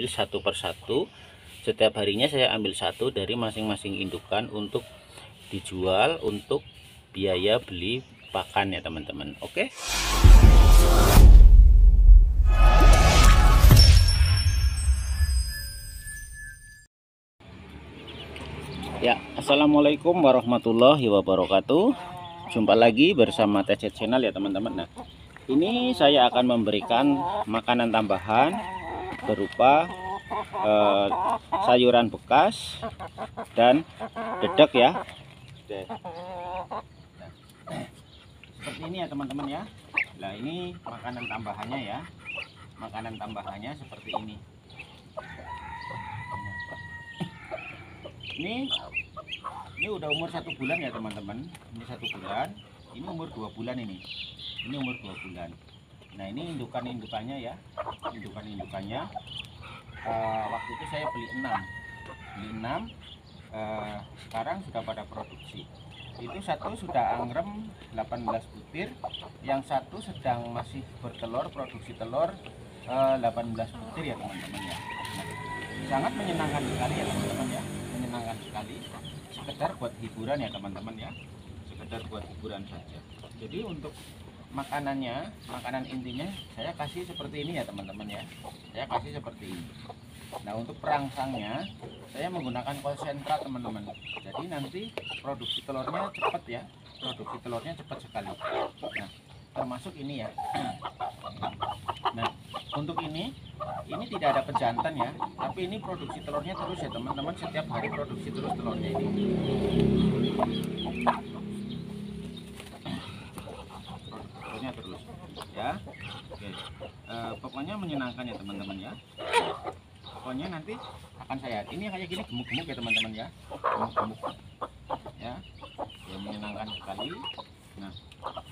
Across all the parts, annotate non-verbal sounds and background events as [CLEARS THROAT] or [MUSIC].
ambil satu persatu setiap harinya saya ambil satu dari masing-masing indukan untuk dijual untuk biaya beli pakan ya teman-teman oke Ya, assalamualaikum warahmatullahi wabarakatuh. Jumpa lagi bersama TC Channel ya teman-teman. Nah, ini saya akan memberikan makanan tambahan berupa eh, sayuran bekas dan dedek ya. Seperti ini ya teman-teman ya. Nah, ini makanan tambahannya ya. Makanan tambahannya seperti ini. ini ini udah umur satu bulan ya teman-teman ini satu bulan ini umur dua bulan ini ini umur dua bulan nah ini indukan indukannya ya. Indukan indukannya uh, waktu itu saya beli enam. Beli enam uh, sekarang sudah pada produksi. Itu satu sudah angrem 18 butir yang satu sedang masih bertelur produksi telur uh, 18 butir ya teman-teman ya. Sangat menyenangkan sekali ya teman-teman ya. Menyenangkan sekali. Sekedar buat hiburan ya teman-teman ya. Sekedar buat hiburan saja. Jadi untuk makanannya makanan intinya saya kasih seperti ini ya teman-teman ya. Saya kasih seperti ini. Nah untuk perangsangnya saya menggunakan konsentrat teman-teman. Jadi nanti produksi telurnya cepat ya. Produksi telurnya cepat sekali. Nah termasuk ini ya. Nah untuk ini ini tidak ada pejantan ya. Tapi ini produksi telurnya terus ya teman-teman. Setiap hari produksi terus telurnya ini telurnya terus ya oke. E, pokoknya menyenangkan ya teman-teman ya. Pokoknya nanti akan saya ini kayak gini gemuk-gemuk ya teman-teman ya. Gemuk-gemuk. Ya. Ya menyenangkan sekali. Nah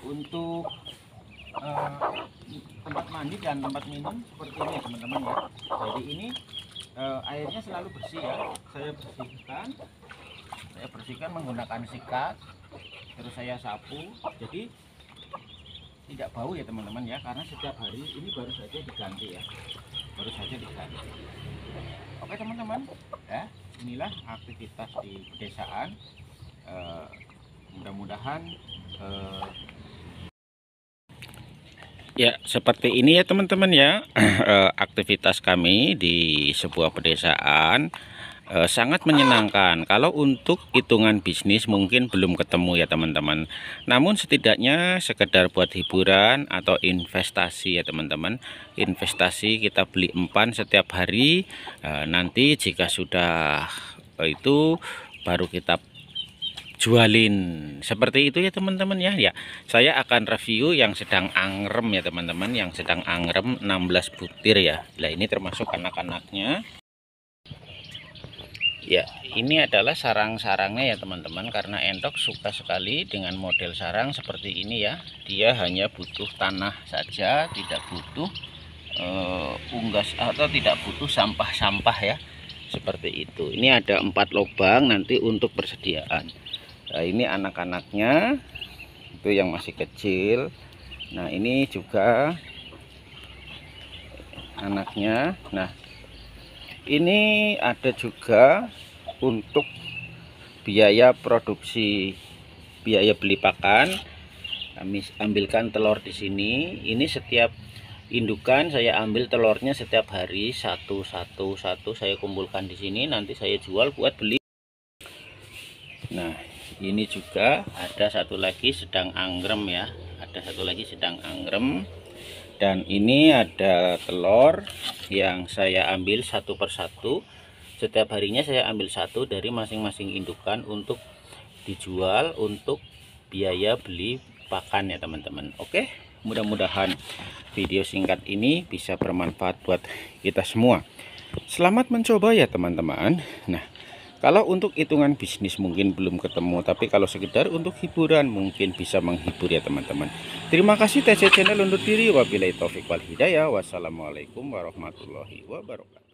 untuk uh, tempat mandi dan tempat minum seperti ini ya teman-teman ya. Jadi ini uh, airnya selalu bersih ya. Saya bersihkan. Saya bersihkan menggunakan sikat. Terus saya sapu. Jadi tidak bau ya teman-teman ya. Karena setiap hari ini baru saja diganti ya. Baru saja diganti. Oke teman-teman ya. Inilah aktivitas di pedesaan. Uh, mudah-mudahan uh, Ya, seperti ini ya teman-teman ya. [CLEARS THROAT] Eh, aktivitas kami di sebuah pedesaan eh, sangat menyenangkan. Kalau untuk hitungan bisnis mungkin belum ketemu ya teman-teman. Namun setidaknya sekedar buat hiburan atau investasi ya teman-teman. Investasi kita beli empan setiap hari. Eh, nanti jika sudah itu baru kita jualin seperti itu ya teman-teman ya ya saya akan review yang sedang angrem ya teman-teman yang sedang angrem 16 butir ya nah ini termasuk anak-anaknya ya ini adalah sarang-sarangnya ya teman-teman. Karena entok suka sekali dengan model sarang seperti ini ya. Dia hanya butuh tanah saja tidak butuh uh, unggas atau tidak butuh sampah-sampah ya. Seperti itu. Ini ada empat lubang nanti untuk persediaan. Nah ini anak-anaknya itu yang masih kecil. Nah ini juga anaknya. Nah ini ada juga untuk biaya produksi biaya beli pakan. Kami ambilkan telur di sini. Ini setiap indukan saya ambil telurnya setiap hari. Satu satu satu saya kumpulkan di sini. Nanti saya jual buat beli. Nah ini juga ada satu lagi sedang anggrem ya. Ada satu lagi sedang anggrem dan ini ada telur yang saya ambil satu persatu setiap harinya saya ambil satu dari masing-masing indukan untuk dijual untuk biaya beli pakan ya teman-teman. Oke mudah-mudahan video singkat ini bisa bermanfaat buat kita semua. Selamat mencoba ya teman-teman. Nah kalau untuk hitungan bisnis mungkin belum ketemu, tapi kalau sekedar untuk hiburan mungkin bisa menghibur ya teman-teman. Terima kasih TC Channel undur diri. Wabillahi taufik wal hidayah. Wassalamualaikum warahmatullahi wabarakatuh.